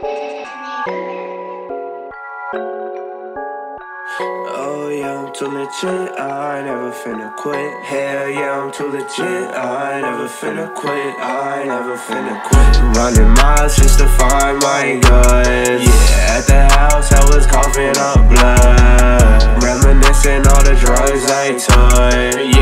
Oh yeah, I'm too legit, I never finna quit. Hell yeah, I'm too legit, I never finna quit. I never finna quit. Running miles just to find my guns. Yeah, at the house I was coughing up blood. Reminiscing all the drugs I took.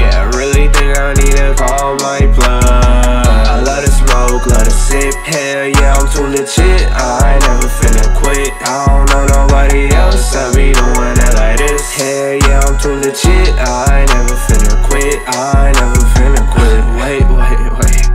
Smoke, love to sip. Hell yeah, I'm too legit, I ain't never finna quit. I don't know nobody else, I be doing it like this. Hell yeah, I'm too legit, I ain't never finna quit. I ain't never finna quit. Wait, wait, wait.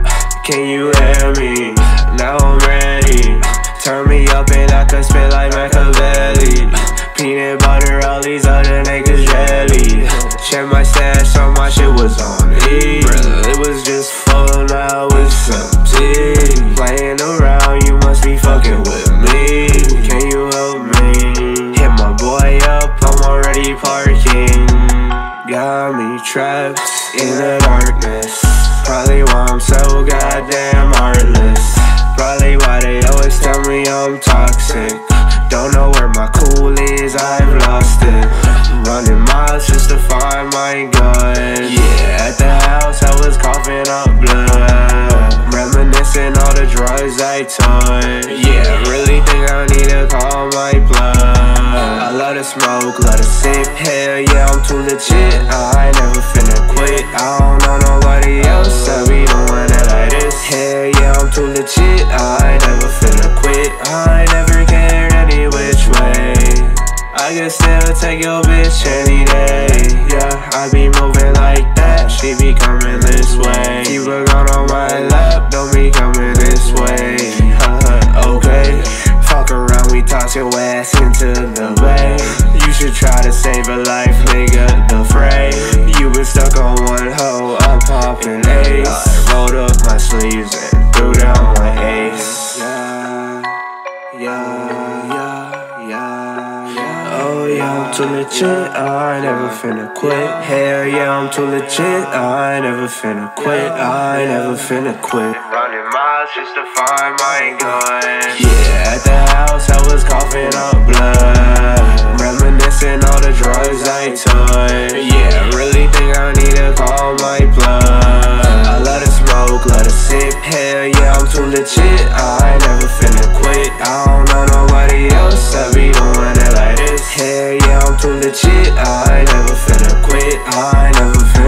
Can you hear me? Now I'm ready. Turn me up and I can spit like Machiavelli. Peanut butter, all these other niggas jelly. Check my stash, all my shit was on E. It was just full, now trapped in the darkness. Probably why I'm so goddamn heartless. Too legit. I ain't never finna quit. I don't know nobody else. I be doing it like this. Hell yeah, I'm too legit. I ain't never finna quit. I never cared any which way. I can still take your bitch any day. Yeah, I be moving like save a life, nigga. The fray. You been stuck on one hoe, I'm popping ace. I rolled up my sleeves and threw down my ace. Yeah, yeah, yeah, yeah. Oh yeah, I'm too legit. I ain't never finna quit. Hell yeah, I'm too legit. I ain't never finna quit. I ain't never finna quit. Running miles just to find my gun. Yeah, at the house I was coughing up I never finna quit, I never finna